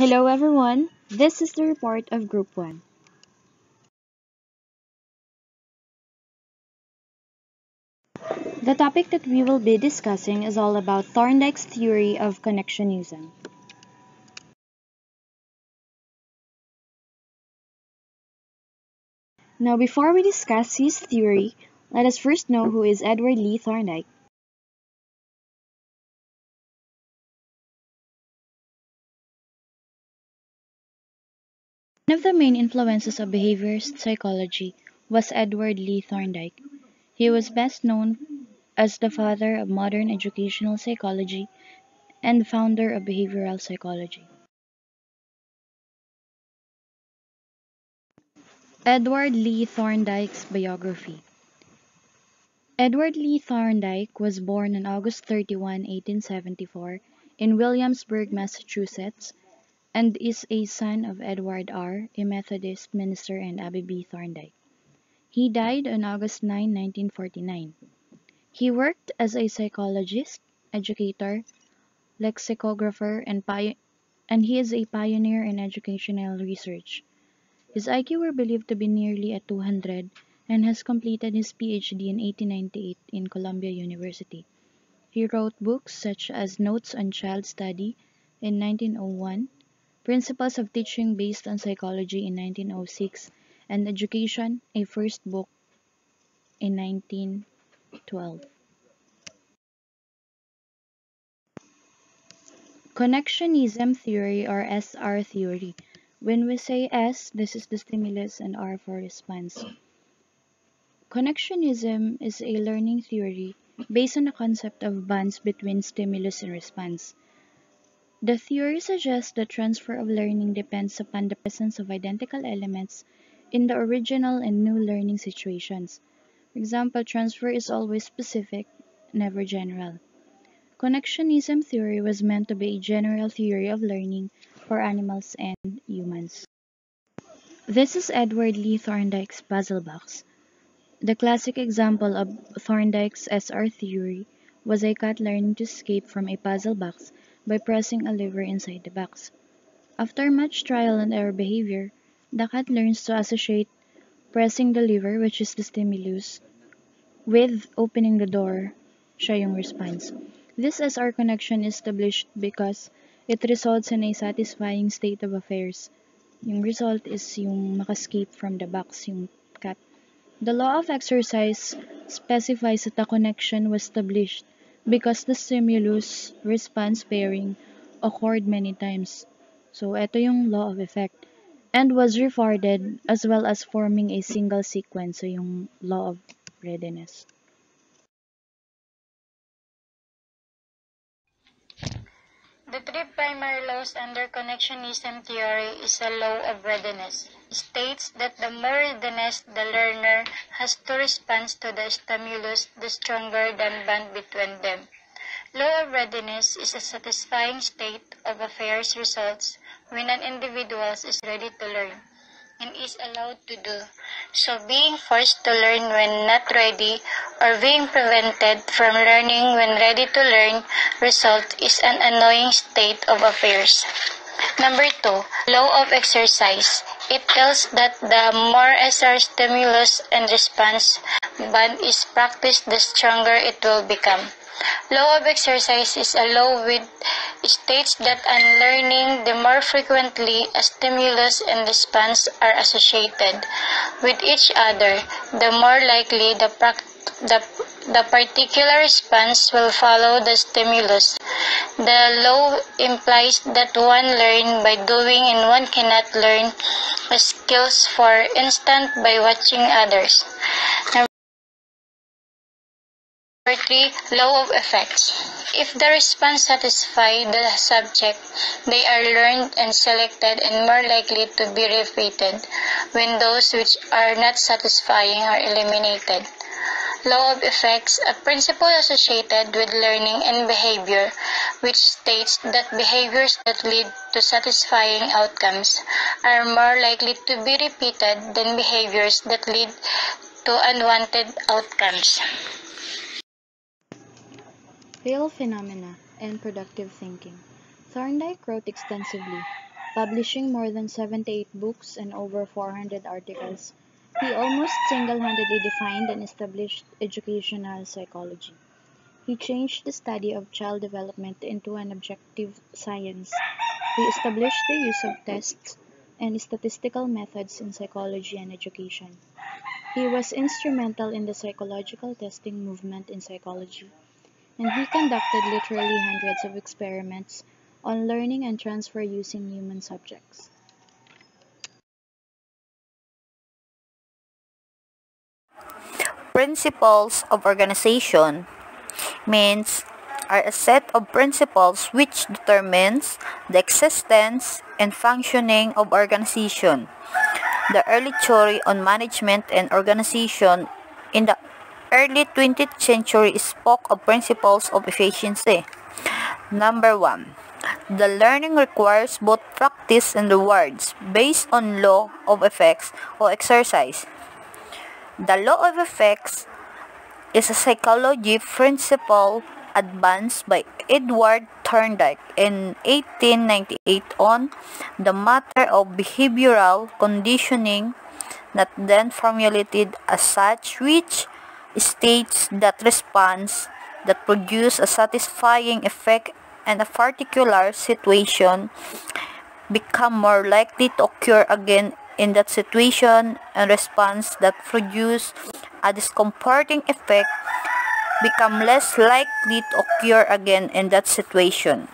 Hello everyone, this is the report of Group 1. The topic that we will be discussing is all about Thorndike's theory of connectionism. Now before we discuss his theory, let us first know who is Edward Lee Thorndike. One of the main influences of behaviorist psychology was Edward Lee Thorndike. He was best known as the father of modern educational psychology and founder of behavioral psychology. Edward Lee Thorndike's biography. Edward Lee Thorndike was born on August 31, 1874, in Williamsburg, Massachusetts, and is a son of Edward R., a Methodist minister, and Abby B. Thorndike. He died on August 9, 1949. He worked as a psychologist, educator, lexicographer, and, and he is a pioneer in educational research. His IQ were believed to be nearly at 200 and has completed his PhD in 1898 in Columbia University. He wrote books such as Notes on Child Study in 1901, Principles of Teaching Based on Psychology in 1906, and Education, a first book in 1912. Connectionism theory or SR theory. When we say S, this is the stimulus and R for response. Connectionism is a learning theory based on the concept of bonds between stimulus and response. The theory suggests that transfer of learning depends upon the presence of identical elements in the original and new learning situations. For example, transfer is always specific, never general. Connectionism theory was meant to be a general theory of learning for animals and humans. This is Edward Lee Thorndike's puzzle box. The classic example of Thorndike's SR theory was a cat learning to escape from a puzzle box by pressing a lever inside the box. After much trial and error behavior, the cat learns to associate pressing the lever, which is the stimulus, with opening the door, siya yung response. This SR connection is established because it results in a satisfying state of affairs. Yung result is yung makascape from the box, yung cat. The law of exercise specifies that the connection was established because the stimulus response pairing occurred many times. So, ito yung law of effect and was rewarded as well as forming a single sequence, so yung law of readiness. The three primary laws under connectionism theory is a law of readiness. states that the more readiness the learner has to respond to the stimulus, the stronger the bond between them. Law of readiness is a satisfying state of affairs results when an individual is ready to learn and is allowed to do. So being forced to learn when not ready or being prevented from learning when ready to learn result is an annoying state of affairs. Number two, law of exercise. It tells that the more SR stimulus and response bond is practiced, the stronger it will become. Law of exercise is a law which states that on learning, the more frequently a stimulus and response are associated with each other, the more likely the, the, the particular response will follow the stimulus. The law implies that one learns by doing and one cannot learn skills, for instance, by watching others. 3. Law of effects. If the response satisfy the subject, they are learned and selected and more likely to be repeated when those which are not satisfying are eliminated. Law of effects, a principle associated with learning and behavior, which states that behaviors that lead to satisfying outcomes are more likely to be repeated than behaviors that lead to unwanted outcomes. Real Phenomena and Productive Thinking. Thorndike wrote extensively. publishing more than 78 books and over 400 articles. He almost single-handedly defined and established educational psychology. He changed the study of child development into an objective science. He established the use of tests and statistical methods in psychology and education. He was instrumental in the psychological testing movement in psychology, and he conducted literally hundreds of experiments on learning and transfer using human subjects. Principles of organization means are a set of principles which determines the existence and functioning of organization. The early theory on management and organization in the early 20th century spoke of principles of efficiency. Number 1. The learning requires both practice and rewards based on law of effects or exercise. The law of effects is a psychology principle advanced by Edward Thorndike in 1898 on the matter of behavioral conditioning not then formulated as such which states that response that produce a satisfying effect in a particular situation become more likely to occur again in that situation and response that produce a discomforting effect become less likely to occur again in that situation.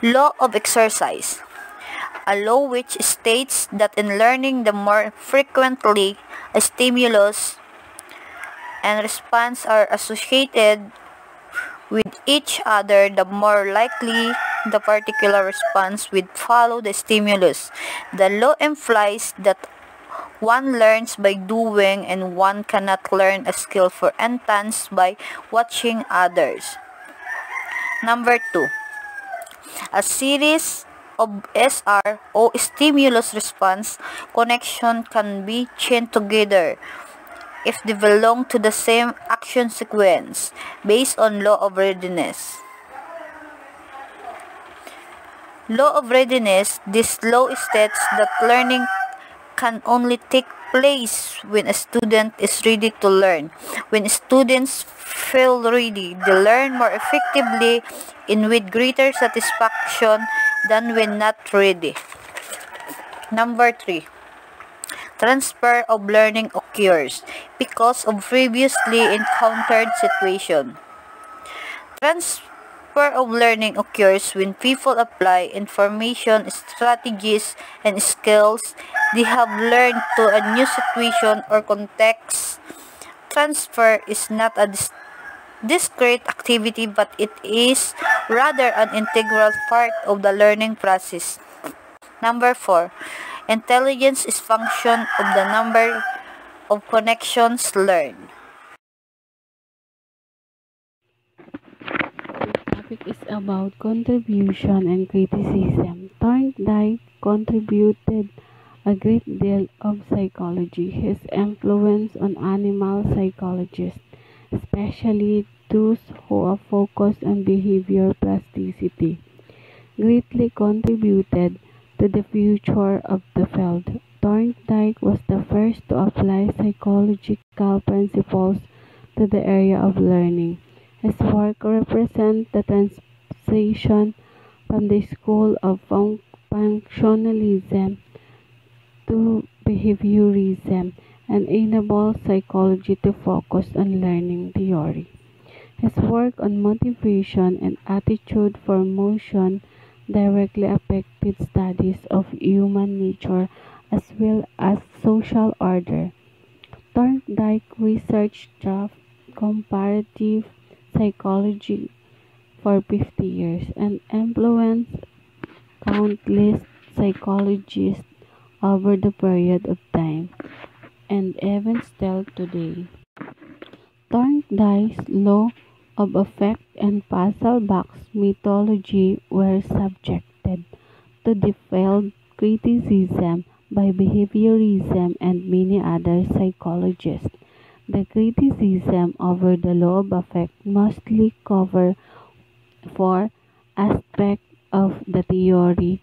Law of exercise. A law which states that in learning the more frequently a stimulus and response are associated with each other, the more likely the particular response would follow the stimulus. The law implies that one learns by doing and one cannot learn a skill for instance by watching others. Number 2. A series of SR or stimulus response connection can be chained together if they belong to the same action sequence based on law of readiness. Law of readiness, this law states that learning can only take place when a student is ready to learn. When students feel ready, they learn more effectively and with greater satisfaction than when not ready. Number 3. Transfer of learning occurs because of previously encountered situation. Transfer of learning occurs when people apply information, strategies, and skills they have learned to a new situation or context. Transfer is not a dis discrete activity but it is rather an integral part of the learning process. Number 4. Intelligence is function of the number of connections learned. topic is about contribution and criticism. Thorndike contributed a great deal of psychology. His influence on animal psychologists, especially those who are focused on behavior plasticity, greatly contributed to the future of the field. Thorndike was the first to apply psychological principles to the area of learning. His work represents the transition from the school of functionalism to behaviorism and enables psychology to focus on learning theory. His work on motivation and attitude formation directly affected studies of human nature as well as social order. Thorndike researched draft comparative psychology for 50 years and influenced countless psychologists over the period of time and even still today. Thorndike's law of effect and puzzle box methodology were subjected to detailed criticism by behaviorism and many other psychologists. The criticism over the law of effect mostly cover four aspects of the theory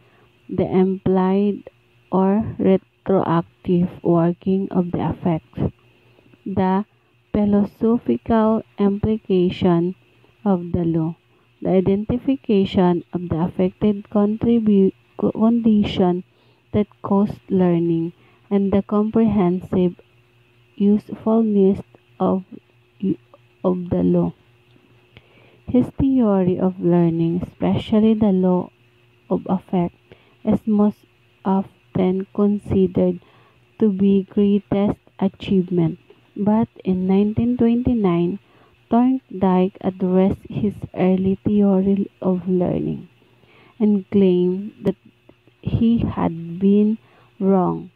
the implied or retroactive working of the effects, the philosophical implication of the law, the identification of the affected condition that caused learning, and the comprehensive usefulness of, of the law. His theory of learning, especially the law of effect, is most often considered to be greatest achievement. But in 1929, Thorndike addressed his early theory of learning and claimed that he had been wrong.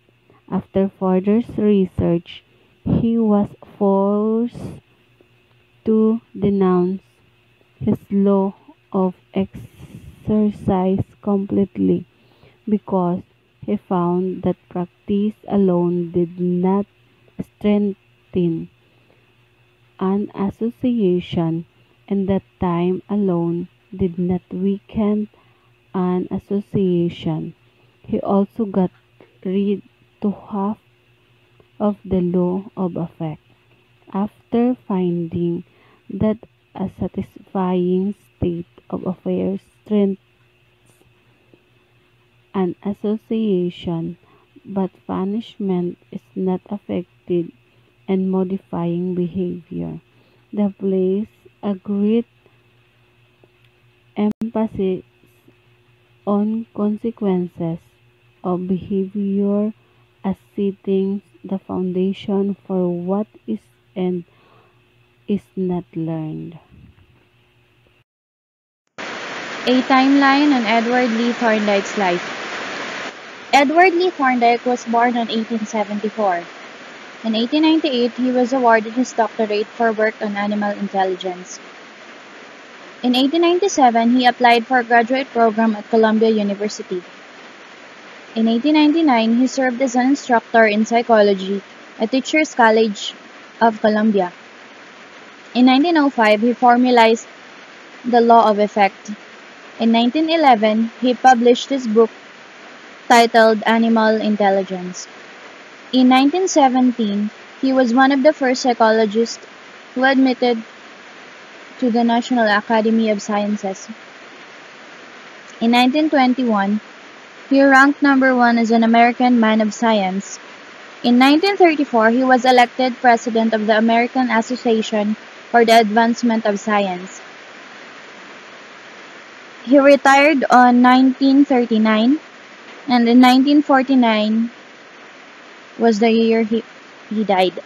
After further research, he was forced to denounce his law of exercise completely because he found that practice alone did not strengthen an association and that time alone did not weaken an association. He also got rid to half of the law of effect after finding that a satisfying state of affairs strengthens an association, but punishment is not affected in modifying behavior. The place a great emphasis on consequences of behavior as setting the foundation for what is and is not learned. A timeline on Edward Lee Thorndike's life. Edward Lee Thorndike was born in 1874. In 1898, he was awarded his doctorate for work on animal intelligence. In 1897, he applied for a graduate program at Columbia University. In 1899, he served as an instructor in psychology at Teachers College of Columbia. In 1905, he formalized the law of effect. In 1911, he published his book titled Animal Intelligence. In 1917, he was one of the first psychologists who admitted to the National Academy of Sciences. In 1921, he ranked number one as an American man of science. In 1934, he was elected president of the American Association for the Advancement of Science. He retired on 1939 and in 1949 was the year he, he died.